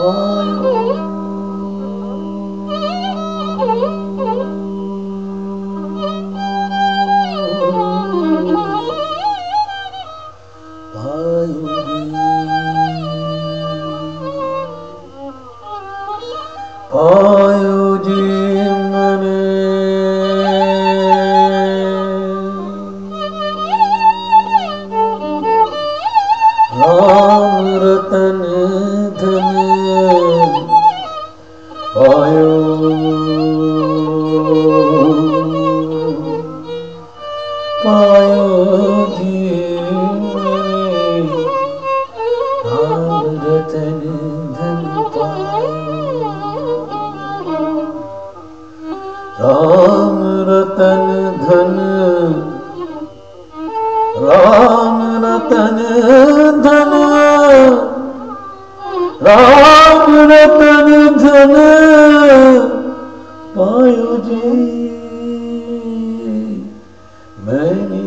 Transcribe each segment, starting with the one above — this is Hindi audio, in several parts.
ॐ राम रतन धन राम रतन धन राम रतन धन राम रतन धन पायो जी मैंने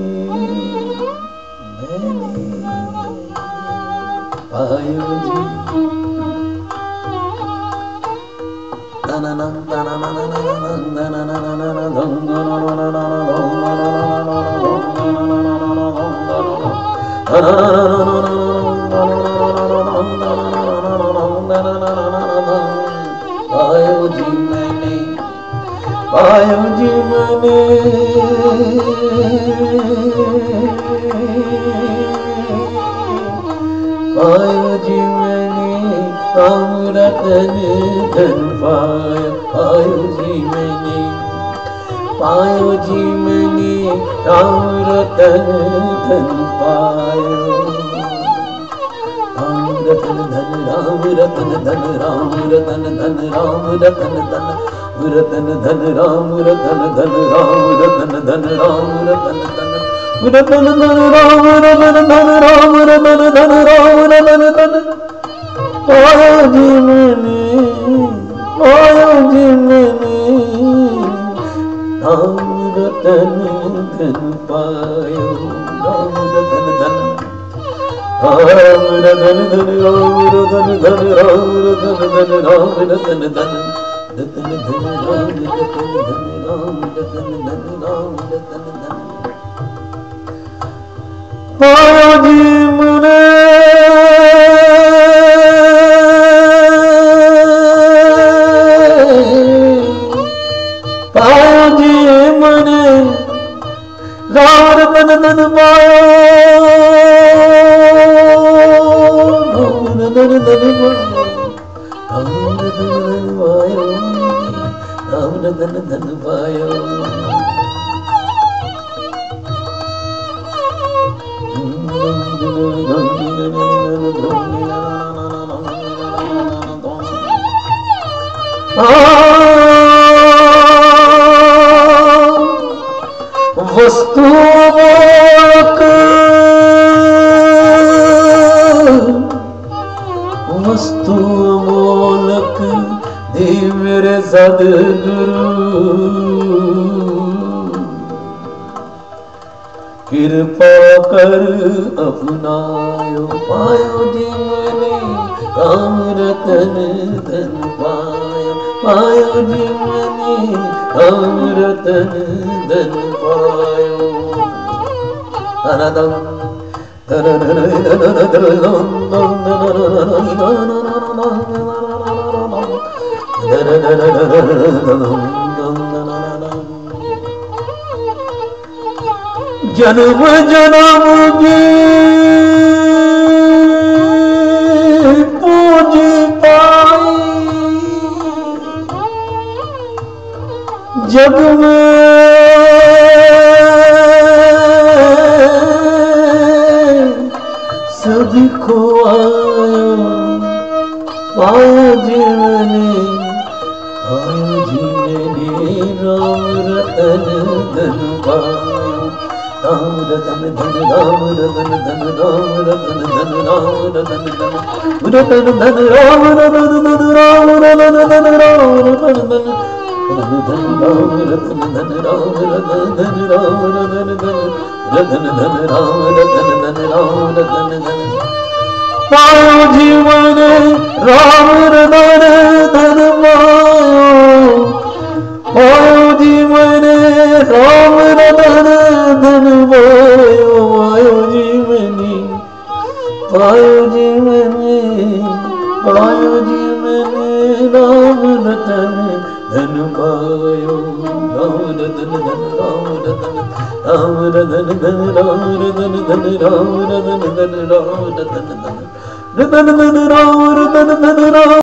मैंने पायो जी पायो जी मैंने पायो जी मैंने पायो जी मैंने राम रतन धन पाया पायो जी मैंने पायो जी मैंने राम रतन धन पायो रतन धन राम, रतन धन राम, रतन धन रतन धन राम, रतन धन राम, रतन धन राम, रतन धन रतन धन राम, रतन धन राम, रतन धन राम, रतन धन। पायो जी मैंने पायो जी मैंने, राम रतन धन पायो, राम रतन धन। राम रतन धन राम रतन धन राम रतन धन राम रतन धन रतन धन राम रतन धन राम रतन धन राम रतन धन पायो जी मने पायो जी मने राम रतन धन पायो। दे मेरे सदगुरु कृपा कर अपनायो पायो जी मैंने रतन धन पायो पायो जी मैंने रतन धन पायो अनदम जन्म जन्म पूजी जग में जीवने राम रतन धन पायो राम रतन धन राम रतन धन राम रतन धन राम रतन धन रतन धन राम रतन धन राम रतन धन राम रतन धन धन धन राम रतन धन राम रतन धन राम रतन धन रतन धन राम रतन धन राम रतन धन पायो जीवन राम रतन धन Ram